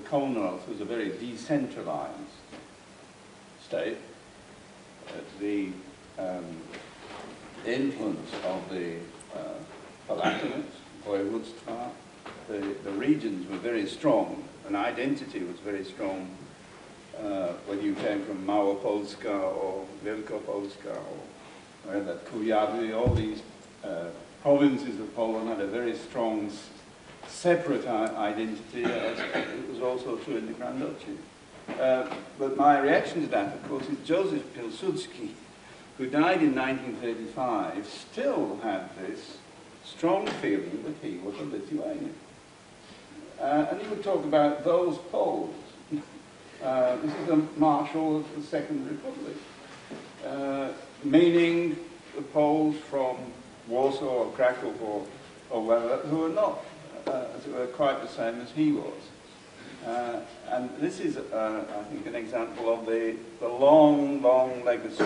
Commonwealth was a very decentralized state. Uh, the um, influence of the uh, Palatinates, the, the regions were very strong, an identity was very strong uh, whether you came from Małopolska or Wielkopolska or wherever, Kujawy, all these uh, provinces of Poland had a very strong separate identity, as it was also true in the Grand Duchy. Uh, but my reaction to that, of course, is Joseph Pilsudski, who died in 1935, still had this strong feeling that he was a Lithuanian. Uh, and he would talk about those Poles. Uh, this is the Marshal of the Second Republic, uh, meaning the Poles from Warsaw or Krakow or, or wherever, who are not, uh, were, quite the same as he was. Uh, and this is, uh, I think, an example of the, the long, long legacy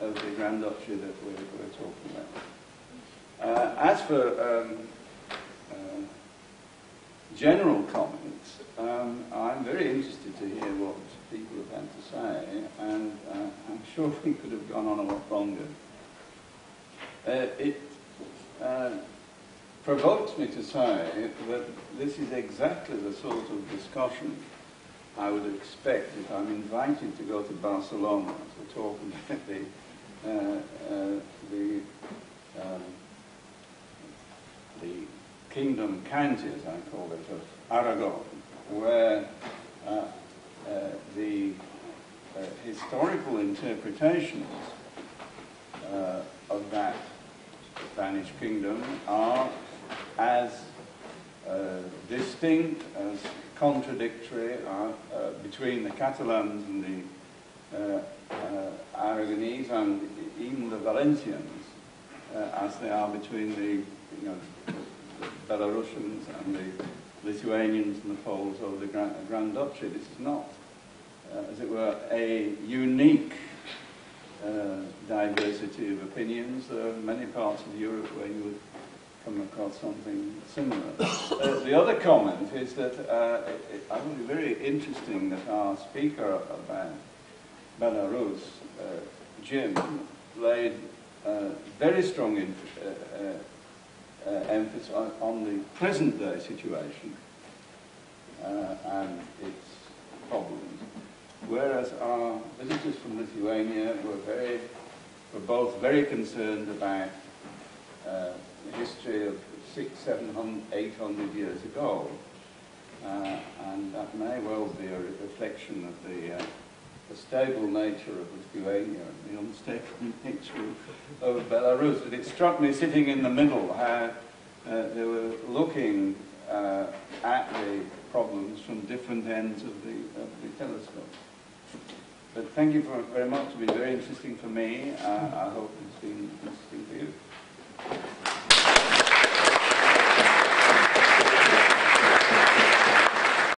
of the Grand Duchy that we're, we're talking about. Uh, as for um, uh, general comments, um, I'm very interested to hear what people have had to say, and uh, I'm sure we could have gone on a lot longer. Uh, it uh, provokes me to say that this is exactly the sort of discussion I would expect if I'm invited to go to Barcelona to talk about the, uh, uh, the, um, the kingdom county, as I call it, of Aragon, where uh, uh the uh, historical interpretations uh, of that Spanish kingdom are distinct, as contradictory uh, uh, between the Catalans and the uh, uh, Aragonese and even the Valencians as they are between the you know, Belarusians and the Lithuanians and the Poles over the Grand, Grand Duchy. This is not, as it were, a unique uh, diversity of opinions. There are many parts of Europe where you would across something similar. Uh, the other comment is that uh, it, it, I find it very interesting that our speaker about Belarus, uh, Jim, laid uh, very strong in, uh, emphasis on, on, the present day situation and its problems whereas our visitors from Lithuania were very, were both very concerned about uh, history of six, seven hundred, eight hundred years ago, uh, and that may well be a reflection of the, uh, the stable nature of Lithuania and the unstable nature of, Belarus. But it struck me sitting in the middle how uh, they were looking uh, at the problems from different ends of the, of the telescope. But thank you for, very much. It's been very interesting for me. Uh, I hope it's been